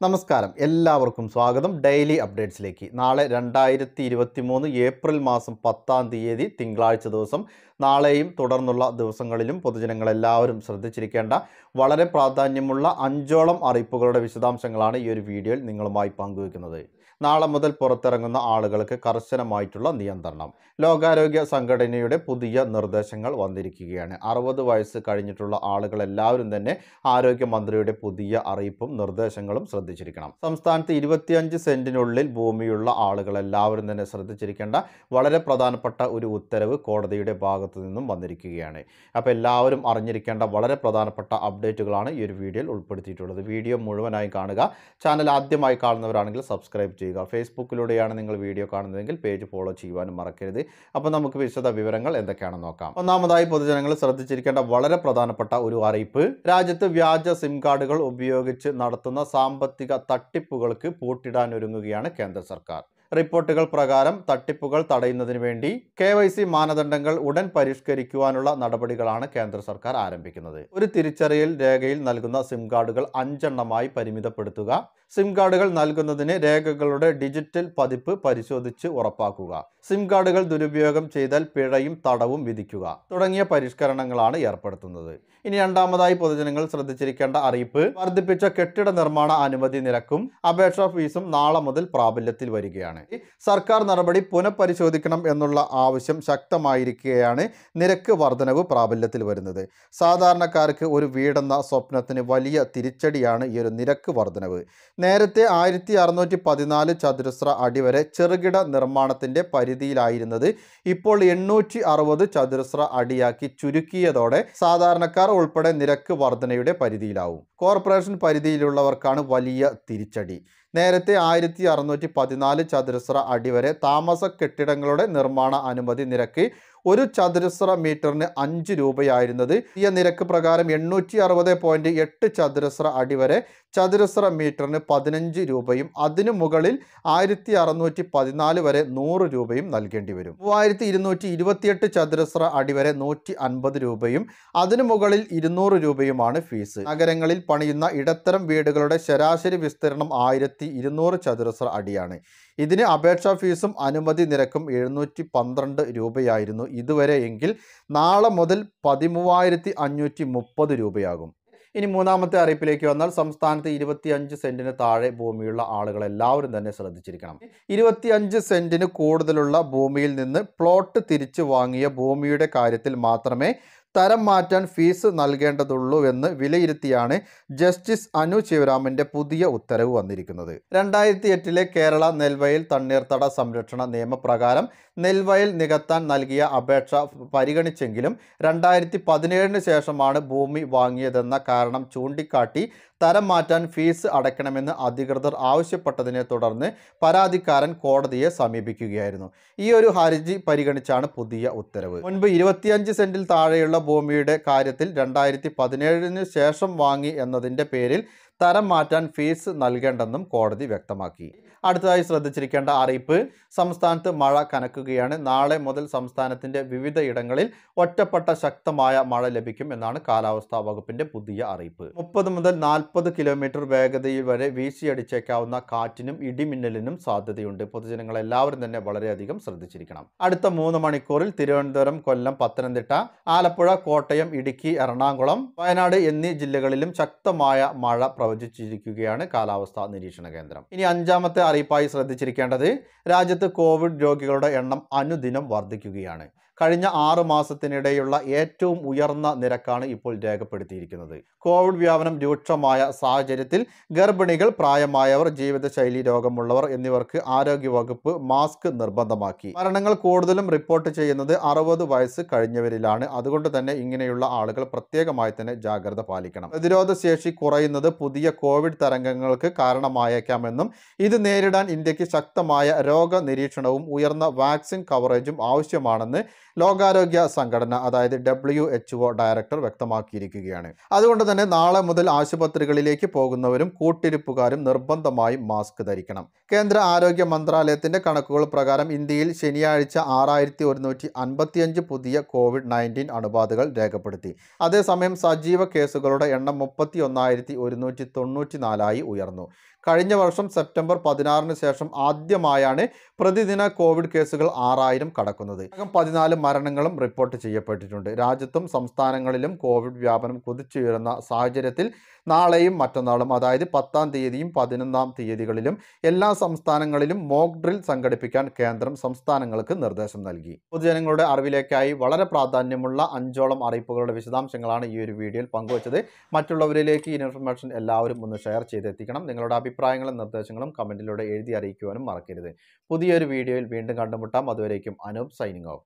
നമസ്കാരം. എല്ലാവർക്കും സ്വാഗതം. ഡെയിലി അപ്ഡേറ്റ്സിലേക്ക്. നാളെ രണ്ടായിരത്തി ഇരുപത്തി മൂന്ന് ഏപ്രിൽ മാസം പത്താം തീയതി തിങ്കളാഴ്ച ദിവസം. നാളെയും തുടർന്നുള്ള ദിവസങ്ങളിലും പൊതുജനങ്ങളെല്ലാവരും ശ്രദ്ധിച്ചിരിക്കേണ്ട വളരെ പ്രാധാന്യമുള്ള അഞ്ചോളം അറിയിപ്പുകളുടെ വിശദാംശങ്ങളാണ് ഈ ഒരു വീഡിയോയിൽ നിങ്ങളുമായി പങ്കുവയ്ക്കുന്നത്. നാളെ മുതൽ പുറത്തിറങ്ങുന്ന ആളുകൾക്ക് കർശനമായിട്ടുള്ള നിയന്ത്രണം. ലോകാരോഗ്യ സംഘടനയുടെ പുതിയ നിർദ്ദേശങ്ങൾ വന്നിരിക്കുകയാണ്. അറുപത് വയസ്സ് കഴിഞ്ഞിട്ടുള്ള ആളുകളെല്ലാവരും തന്നെ ആരോഗ്യമന്ത്രിയുടെ പുതിയ അറിയിപ്പും നിർദ്ദേശങ്ങളും ശ്രദ്ധിച്ചിരിക്കണം. സംസ്ഥാനത്ത് ഇരുപത്തിയഞ്ച് സെന്റിനുള്ളിൽ ഭൂമിയുള്ള ആളുകളെല്ലാവരും തന്നെ ശ്രദ്ധിച്ചിരിക്കേണ്ട വളരെ പ്രധാനപ്പെട്ട ഒരു ഉത്തരവ് കോടതിയുടെ ഭാഗത്തു നിന്നും വന്നിരിക്കുകയാണ്. അപ്പോൾ എല്ലാവരും അറിഞ്ഞിരിക്കേണ്ട വളരെ പ്രധാനപ്പെട്ട അപ്ഡേറ്റുകളാണ് ഈ ഒരു വീഡിയോയിൽ ഉൾപ്പെടുത്തിയിട്ടുള്ളത്. വീഡിയോ മുഴുവനായി കാണുക. ചാനൽ ആദ്യമായി കാണുന്നവരാണെങ്കിൽ സബ്സ്ക്രൈബ് ചെയ്യുക. ഫേസ്ബുക്കിലൂടെയാണ് നിങ്ങൾ വീഡിയോ കാണുന്നതെങ്കിൽ പേജ് ഫോളോ ചെയ്യുവാനും മറക്കരുത്. അപ്പോൾ നമുക്ക് വിശദ വിവരങ്ങൾ എന്തൊക്കെയാണെന്ന് നോക്കാം. ഒന്നാമതായി പൊതുജനങ്ങൾ ശ്രദ്ധിച്ചിരിക്കേണ്ട വളരെ പ്രധാനപ്പെട്ട ഒരു അറിയിപ്പ്. രാജ്യത്ത് വ്യാജ സിം കാർഡുകൾ ഉപയോഗിച്ച് നടത്തുന്ന സാമ്പത്തിക തട്ടിപ്പുകൾക്ക് പൂട്ടിടാൻ ഒരുങ്ങുകയാണ് കേന്ദ്ര സർക്കാർ. റിപ്പോർട്ടുകൾ പ്രകാരം തട്ടിപ്പുകൾ തടയുന്നതിന് വേണ്ടി കെ വൈ സി മാനദണ്ഡങ്ങൾ ഉടൻ പരിഷ്കരിക്കുവാനുള്ള നടപടികളാണ് കേന്ദ്ര സർക്കാർ ആരംഭിക്കുന്നത്. ഒരു തിരിച്ചറിയൽ രേഖയിൽ നൽകുന്ന സിം കാർഡുകൾ അഞ്ചെണ്ണമായി പരിമിതപ്പെടുത്തുക. സിം കാർഡുകൾ നൽകുന്നതിന് രേഖകളുടെ ഡിജിറ്റൽ പതിപ്പ് പരിശോധിച്ച് ഉറപ്പാക്കുക. സിം കാർഡുകൾ ദുരുപയോഗം ചെയ്താൽ പിഴയും തടവും വിധിക്കുക. തുടങ്ങിയ പരിഷ്കരണങ്ങളാണ് ഏർപ്പെടുത്തുന്നത്. ഇനി രണ്ടാമതായി പൊതുജനങ്ങൾ ശ്രദ്ധിച്ചിരിക്കേണ്ട അറിയിപ്പ് വർദ്ധിപ്പിച്ച കെട്ടിട നിർമ്മാണ അനുമതി നിരക്കും അപേക്ഷാ ഫീസും നാളെ മുതൽ പ്രാബല്യത്തിൽ വരികയാണ്. സർക്കാർ നടപടി പുനഃപരിശോധിക്കണം എന്നുള്ള ആവശ്യം ശക്തമായിരിക്കുകയാണ് നിരക്ക് വർധനവ് പ്രാബല്യത്തിൽ വരുന്നത്. സാധാരണക്കാർക്ക് ഒരു വീടെന്ന സ്വപ്നത്തിന് വലിയ തിരിച്ചടിയാണ് ഈ ഒരു നിരക്ക് വർധനവ്. നേരത്തെ ആയിരത്തി അറുന്നൂറ്റി പതിനാല് ചതുരശ്ര അടി വരെ ചെറുകിട നിർമ്മാണത്തിന്റെ പരിധിയിലായിരുന്നത് ഇപ്പോൾ എണ്ണൂറ്റി അറുപത് ചതുരശ്ര അടിയാക്കി ചുരുക്കിയതോടെ സാധാരണക്കാർ ഉൾപ്പെടെ നിരക്ക് വർധനയുടെ പരിധിയിലാവും. കോർപ്പറേഷൻ പരിധിയിലുള്ളവർക്കാണ് വലിയ തിരിച്ചടി. നേരത്തെ ആയിരത്തി അറുന്നൂറ്റി പതിനാല് ചതുരശ്ര അടി വരെ താമസ കെട്ടിടങ്ങളുടെ നിർമ്മാണ അനുമതി നിരക്ക് ഒരു ചതുരശ്ര മീറ്ററിന് അഞ്ച് രൂപയായിരുന്നത്. ഈ നിരക്ക് പ്രകാരം എണ്ണൂറ്റി അറുപത് പോയിന്റ് എട്ട് ചതുരശ്ര അടി വരെ ചതുരശ്ര മീറ്ററിന് പതിനഞ്ച് രൂപയും അതിനു മുകളിൽ ആയിരത്തി അറുന്നൂറ്റി പതിനാല് വരെ നൂറ് രൂപയും നൽകേണ്ടി വരും. മൂവായിരത്തി ഇരുന്നൂറ്റി ഇരുപത്തിയെട്ട് ചതുരശ്ര അടി വരെ നൂറ്റി അൻപത് രൂപയും അതിനു മുകളിൽ ഇരുന്നൂറ് രൂപയുമാണ് ഫീസ്. നഗരങ്ങളിൽ പണിയുന്ന ഇടത്തരം വീടുകളുടെ ശരാശരി വിസ്തീർണം ആയിരത്തി ഇരുന്നൂറ് ചതുരശ്ര അടിയാണ്. ഇതിന് അപേക്ഷാ ഫീസും അനുമതി നിരക്കും എഴുന്നൂറ്റി പന്ത്രണ്ട് രൂപയായിരുന്നു. ഇതുവരെ എങ്കിൽ നാളെ മുതൽ പതിമൂവായിരത്തി അഞ്ഞൂറ്റി മുപ്പത് രൂപയാകും. ഇനി മൂന്നാമത്തെ അറിയിപ്പിലേക്ക് വന്നാൽ സംസ്ഥാനത്ത് ഇരുപത്തിയഞ്ച് സെന്റിന് താഴെ ഭൂമിയുള്ള ആളുകൾ എല്ലാവരും തന്നെ ശ്രദ്ധിച്ചിരിക്കണം. ഇരുപത്തിയഞ്ച് സെന്റിന് കൂടുതലുള്ള ഭൂമിയിൽ നിന്ന് പ്ലോട്ട് തിരിച്ചു വാങ്ങിയ ഭൂമിയുടെ കാര്യത്തിൽ മാത്രമേ തരം മാറ്റാൻ ഫീസ് നൽകേണ്ടതുള്ളൂ എന്ന് വിലയിരുത്തിയാണ് ജസ്റ്റിസ് അനു ശിവരാമന്റെ പുതിയ ഉത്തരവ് വന്നിരിക്കുന്നത്. രണ്ടായിരത്തി എട്ടിലെ കേരള നെൽവയൽ തണ്ണീർത്തട സംരക്ഷണ നിയമപ്രകാരം നെൽവയൽ നികത്താൻ നൽകിയ അപേക്ഷ പരിഗണിച്ചെങ്കിലും രണ്ടായിരത്തി പതിനേഴിന് ശേഷമാണ് ഭൂമി വാങ്ങിയതെന്ന കാരണം ചൂണ്ടിക്കാട്ടി തരം മാറ്റാൻ ഫീസ് അടയ്ക്കണമെന്ന് അധികൃതർ ആവശ്യപ്പെട്ടതിനെ തുടർന്ന് പരാതിക്കാരൻ കോടതിയെ സമീപിക്കുകയായിരുന്നു. ഈ ഒരു ഹർജി പരിഗണിച്ചാണ് പുതിയ ഉത്തരവ്. മുൻപ് ഇരുപത്തിയഞ്ച് സെന്റിൽ താഴെയുള്ള ഭൂമിയുടെ കാര്യത്തിൽ രണ്ടായിരത്തി പതിനേഴിന് ശേഷം വാങ്ങി എന്നതിന്റെ പേരിൽ തരം മാറ്റാൻ ഫീസ് നൽകേണ്ടെന്നും കോടതി വ്യക്തമാക്കി. അടുത്തതായി ശ്രദ്ധിച്ചിരിക്കേണ്ട അറിയിപ്പ് സംസ്ഥാനത്ത് മഴ കനക്കുകയാണ്. നാളെ മുതൽ സംസ്ഥാനത്തിന്റെ വിവിധ ഇടങ്ങളിൽ ഒറ്റപ്പെട്ട ശക്തമായ മഴ ലഭിക്കും എന്നാണ് കാലാവസ്ഥാ വകുപ്പിന്റെ പുതിയ അറിയിപ്പ്. മുപ്പത് മുതൽ നാൽപ്പത് കിലോമീറ്റർ വേഗതയിൽ വരെ വീശിയടിച്ചേക്കാവുന്ന കാറ്റിനും ഇടിമിന്നലിനും സാധ്യതയുണ്ട്. പൊതുജനങ്ങൾ എല്ലാവരും തന്നെ വളരെയധികം ശ്രദ്ധിച്ചിരിക്കണം. അടുത്ത മൂന്ന് മണിക്കൂറിൽ തിരുവനന്തപുരം കൊല്ലം പത്തനംതിട്ട ആലപ്പുഴ കോട്ടയം ഇടുക്കി എറണാകുളം വയനാട് എന്നീ ജില്ലകളിലും ശക്തമായ മഴ പ്രവചിച്ചിരിക്കുകയാണ് കാലാവസ്ഥാ നിരീക്ഷണ കേന്ദ്രം. ഇനി അഞ്ചാമത്തെ അറിയിപ്പായി ശ്രദ്ധിച്ചിരിക്കേണ്ടത് രാജ്യത്ത് കോവിഡ് രോഗികളുടെ എണ്ണം അനുദിനം വർദ്ധിക്കുകയാണ്. കഴിഞ്ഞ ആറ് മാസത്തിനിടെയുള്ള ഏറ്റവും ഉയർന്ന നിരക്കാണ് ഇപ്പോൾ രേഖപ്പെടുത്തിയിരിക്കുന്നത്. കോവിഡ് വ്യാപനം രൂക്ഷമായ സാഹചര്യത്തിൽ ഗർഭിണികൾ പ്രായമായവർ ജീവിതശൈലി രോഗമുള്ളവർ എന്നിവർക്ക് ആരോഗ്യവകുപ്പ് മാസ്ക് നിർബന്ധമാക്കി. മരണങ്ങൾ കൂടുതലും റിപ്പോർട്ട് ചെയ്യുന്നത് അറുപത് വയസ്സ് കഴിഞ്ഞവരിലാണ്. അതുകൊണ്ട് തന്നെ ഇങ്ങനെയുള്ള ആളുകൾ പ്രത്യേകമായി തന്നെ ജാഗ്രത പാലിക്കണം. പ്രതിരോധ ശേഷി കുറയുന്നത് പുതിയ കോവിഡ് തരംഗങ്ങൾക്ക് കാരണമായേക്കാമെന്നും ഇത് നേരിടാൻ ഇന്ത്യയ്ക്ക് ശക്തമായ രോഗനിരീക്ഷണവും ഉയർന്ന വാക്സിൻ കവറേജും ആവശ്യമാണെന്ന് ലോകാരോഗ്യ സംഘടന അതായത് ഡബ്ല്യു എച്ച് ഒ ഡയറക്ടർ വ്യക്തമാക്കിയിരിക്കുകയാണ്. അതുകൊണ്ട് തന്നെ നാളെ മുതൽ ആശുപത്രികളിലേക്ക് പോകുന്നവരും കൂട്ടിരിപ്പുകാരും നിർബന്ധമായും മാസ്ക് ധരിക്കണം. കേന്ദ്ര ആരോഗ്യ മന്ത്രാലയത്തിന്റെ കണക്കുകൾ പ്രകാരം ഇന്ത്യയിൽ ശനിയാഴ്ച ആറായിരത്തി ഒരുന്നൂറ്റി അൻപത്തിയഞ്ച് പുതിയ കോവിഡ് നയന്റീൻ അണുബാധകൾ രേഖപ്പെടുത്തി. അതേസമയം സജീവ കേസുകളുടെ എണ്ണം മുപ്പത്തി ഒന്നായിരത്തി ഒരുന്നൂറ്റി തൊണ്ണൂറ്റി നാലായി ഉയർന്നു. കഴിഞ്ഞ വർഷം സെപ്റ്റംബർ പതിനാറിന് ശേഷം ആദ്യമായാണ് പ്രതിദിന കോവിഡ് കേസുകൾ ആറായിരം കടക്കുന്നത്. പതിനാല് മരണങ്ങളും റിപ്പോർട്ട് ചെയ്യപ്പെട്ടിട്ടുണ്ട്. രാജ്യത്തും സംസ്ഥാനങ്ങളിലും കോവിഡ് വ്യാപനം കുതിച്ചുയരുന്ന സാഹചര്യത്തിൽ നാളെയും മറ്റന്നാളും അതായത് പത്താം തീയതിയും പതിനൊന്നാം തീയതികളിലും എല്ലാ സംസ്ഥാനങ്ങളിലും മോക്ക് ഡ്രിൽ സംഘടിപ്പിക്കാൻ കേന്ദ്രം സംസ്ഥാനങ്ങൾക്ക് നിർദ്ദേശം നൽകി. പൊതുജനങ്ങളുടെ അറിവിലേക്കായി വളരെ പ്രാധാന്യമുള്ള അഞ്ചോളം അറിയിപ്പുകളുടെ വിശദാംശങ്ങളാണ് ഈ ഒരു വീഡിയോയിൽ പങ്കുവച്ചത്. മറ്റുള്ളവരിലേക്ക് ഈ ഇൻഫർമേഷൻ എല്ലാവരും ഒന്ന് ഷെയർ ചെയ്തെത്തിക്കണം. നിങ്ങളുടെ അഭിപ്രായങ്ങളും നിർദ്ദേശങ്ങളും കമന്റിലൂടെ എഴുതി അറിയിക്കുവാനും മറക്കരുത്. പുതിയൊരു വീഡിയോയിൽ വീണ്ടും കണ്ടുമുട്ടാം. അതുവരേക്കും അനൂപ് സൈനിങ് ഓഫ്.